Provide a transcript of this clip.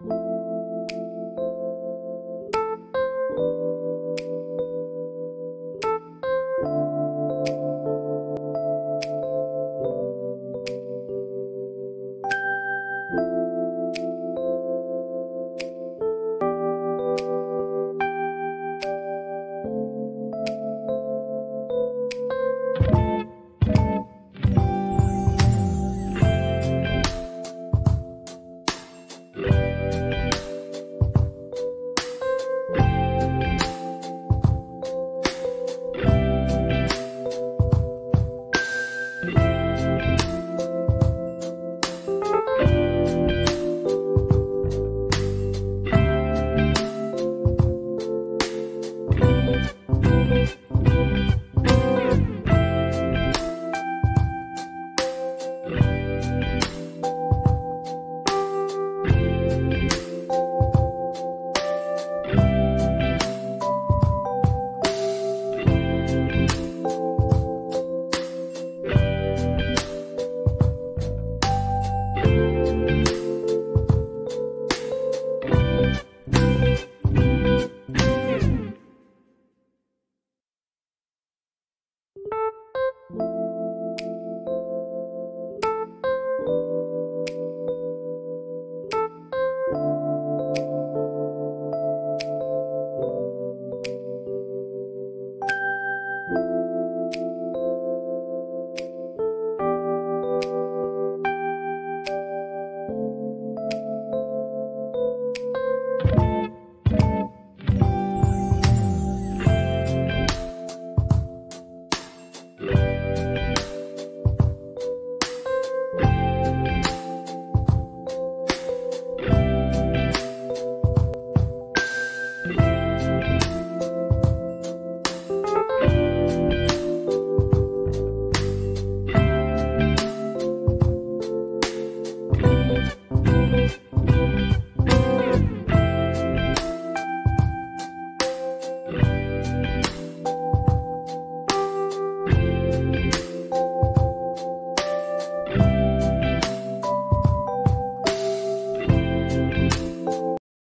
you